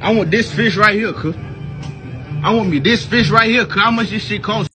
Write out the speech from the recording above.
I want this fish right here, cuz. I want me this fish right here, cuz. How much this shit cost?